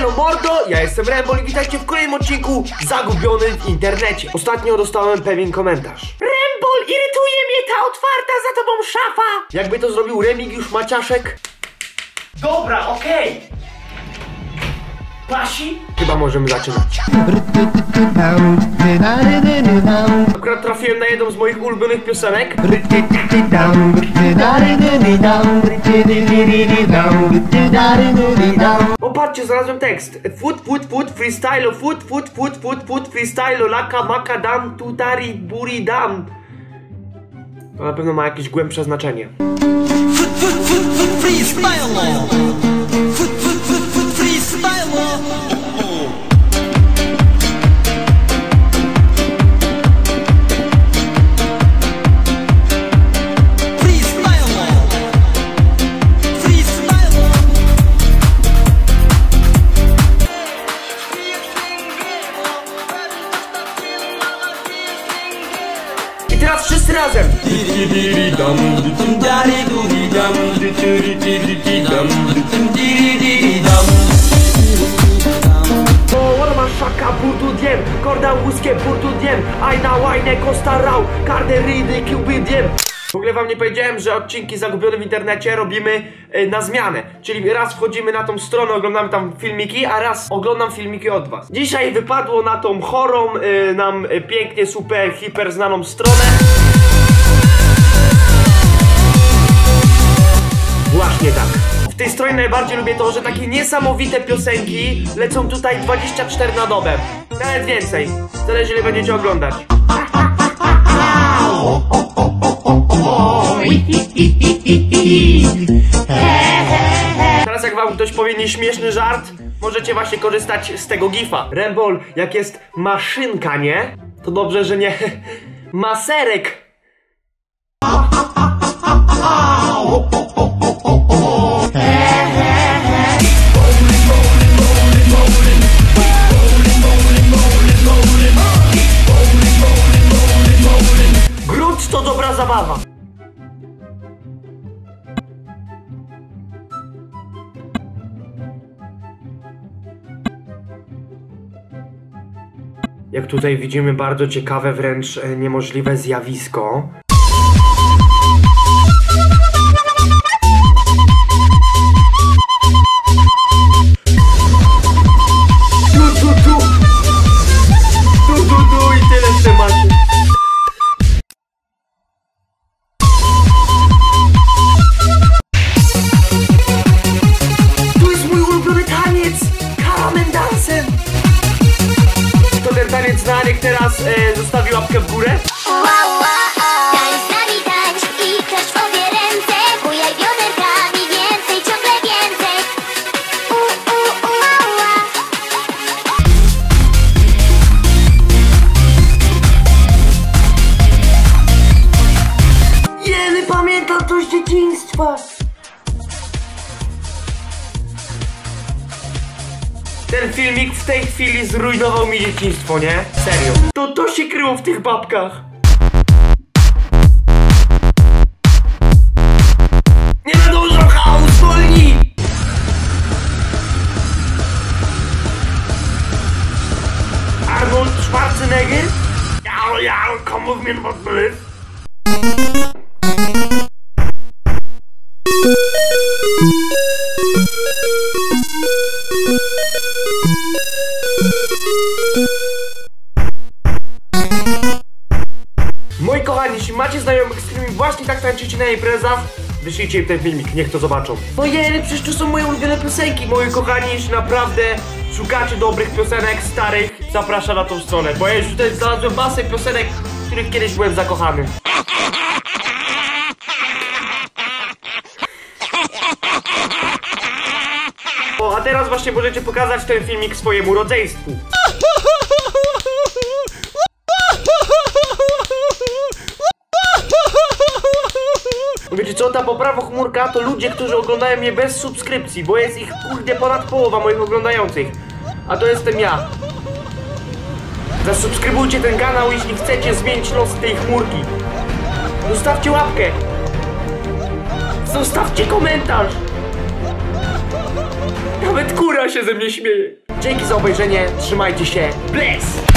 Elo mordo, ja jestem Rembol i witajcie w kolejnym odcinku Zagubiony w internecie. Ostatnio dostałem pewien komentarz. Rembol, irytuje mnie ta otwarta za tobą szafa! Jakby to zrobił Remigiusz Maciaszek? Dobra, okej. Pasi? Chyba możemy zaczynać. Akurat trafiłem na jedną z moich ulubionych piosenek. O, patrzcie, znalazłem tekst. Food, food, food, freestyle, food, food, food, food, food, freestyle, laka, maka, dam, tutari, buri, dam. To na pewno ma jakieś głębsze znaczenie. Freestyle! Wszyscy razem. Diem, korda łuskie diem, łajne kosta rał, kardę rydy kiełby diem. W ogóle wam nie powiedziałem, że odcinki zagubione w internecie robimy e, na zmianę. Czyli raz wchodzimy na tą stronę, oglądamy tam filmiki, a raz oglądam filmiki od was. Dzisiaj wypadło na tą chorą, e, nam e, pięknie, super, hiper znaną stronę. Właśnie tak. W tej stronie najbardziej lubię to, że takie niesamowite piosenki lecą tutaj 24 na dobę. Nawet więcej. Zależy ile będziecie oglądać. Teraz jak wam ktoś powie nieśmieszny żart, możecie właśnie korzystać z tego gifa. Rembol, jak jest maszynka, nie? To dobrze, że nie maserek. To dobra zabawa. Jak tutaj widzimy bardzo ciekawe, wręcz e, niemożliwe zjawisko. Ciągle więcej U, u, u, ła, ła. Jeny, pamiętam to z dzieciństwa! Ten filmik w tej chwili zrujnował mi dzieciństwo, nie? Serio. To to się kryło w tych babkach. Nie ma dużo chaos, zwolnij! Arnold Schwarzenegger? Ja, ja, komm auf mir was jeśli macie znajomych, z którymi właśnie tak tańczycie na imprezach, wyślijcie im ten filmik, niech to zobaczą. No jeny, przecież to są moje ulubione piosenki, moi kochani, jeśli naprawdę szukacie dobrych piosenek, starych, zapraszam na tą stronę, bo ja już tutaj znalazłem masę piosenek, w których kiedyś byłem zakochany. O, a teraz właśnie możecie pokazać ten filmik swojemu rodzeństwu. Wiecie co, ta poprawachmurka to ludzie, którzy oglądają mnie bez subskrypcji, bo jest ich kurde ponad połowa moich oglądających. A to jestem ja. Zasubskrybujcie ten kanał, jeśli chcecie zmienić los tej chmurki. Zostawcie łapkę. Zostawcie komentarz. Nawet kura się ze mnie śmieje. Dzięki za obejrzenie, trzymajcie się. Bless!